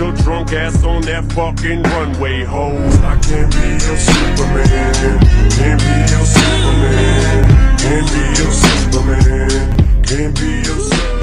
your drunk ass on that fucking runway, ho. I can't be your Superman. Can't be your Superman. Can't be your Superman. Can't be your Superman.